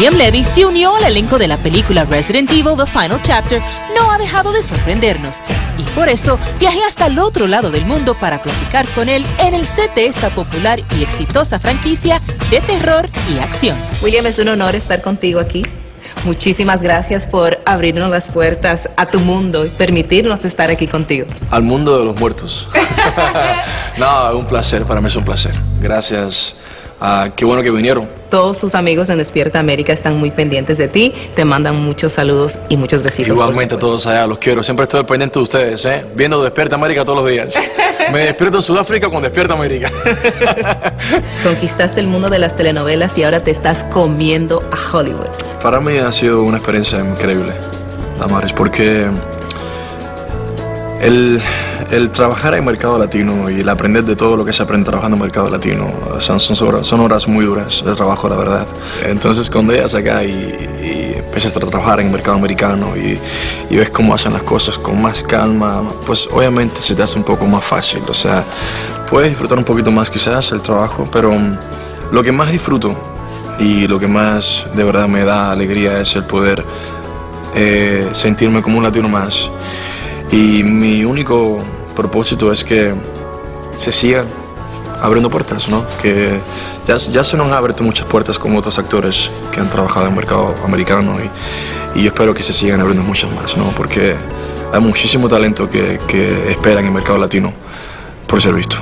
Liam Levy se unió al elenco de la película Resident Evil The Final Chapter, no ha dejado de sorprendernos. Y por eso viajé hasta el otro lado del mundo para platicar con él en el set de esta popular y exitosa franquicia de terror y acción. William, es un honor estar contigo aquí. Muchísimas gracias por abrirnos las puertas a tu mundo y permitirnos estar aquí contigo. Al mundo de los muertos. no, un placer, para mí es un placer. Gracias. Ah, qué bueno que vinieron. Todos tus amigos en Despierta América están muy pendientes de ti, te mandan muchos saludos y muchos besitos. Igualmente a todos allá, los quiero. Siempre estoy pendiente de ustedes, ¿eh? viendo Despierta América todos los días. Me despierto en Sudáfrica con Despierta América. Conquistaste el mundo de las telenovelas y ahora te estás comiendo a Hollywood. Para mí ha sido una experiencia increíble, Damaris, porque el, trabajar en mercado latino y el aprender de todo lo que se aprende trabajando en mercado latino son, horas, muy duras de trabajo, la verdad. Entonces, cuando llegas acá y, y a trabajar en el mercado americano y, y, ves cómo hacen las cosas con más calma, pues obviamente se te hace un poco más fácil. O sea, puedes disfrutar un poquito más quizás el trabajo, pero lo que más disfruto y lo que más de verdad me da alegría es el poder eh, sentirme como un latino más y mi único propósito es que se sigan abriendo puertas, ¿no? Que ya, ya se nos han abierto muchas puertas con otros actores que han trabajado en el mercado americano y, y yo espero que se sigan abriendo muchas más, ¿no? Porque hay muchísimo talento que, que espera en el mercado latino por ser visto.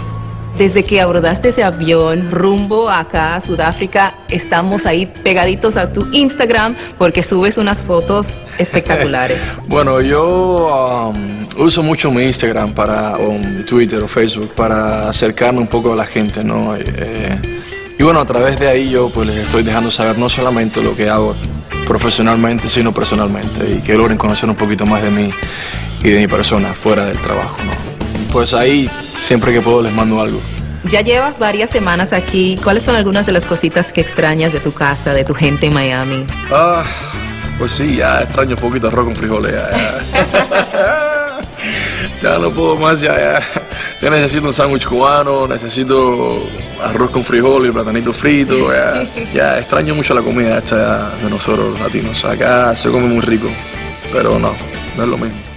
Desde que abordaste ese avión rumbo acá a Sudáfrica, estamos ahí pegaditos a tu Instagram porque subes unas fotos espectaculares. bueno, yo um, uso mucho mi Instagram para, o mi Twitter o Facebook para acercarme un poco a la gente, ¿no? Eh, y bueno, a través de ahí yo pues les estoy dejando saber no solamente lo que hago profesionalmente, sino personalmente y que logren conocer un poquito más de mí y de mi persona fuera del trabajo, ¿no? Pues ahí siempre que puedo les mando algo. Ya llevas varias semanas aquí. ¿Cuáles son algunas de las cositas que extrañas de tu casa, de tu gente en Miami? Ah, pues sí, ya extraño un poquito arroz con frijoles. Ya, ya. no puedo más, ya, ya. Ya necesito un sándwich cubano, necesito arroz con frijoles, platanito frito. Ya, extraño mucho la comida de nosotros latinos. Acá se come muy rico, pero no, no es lo mismo.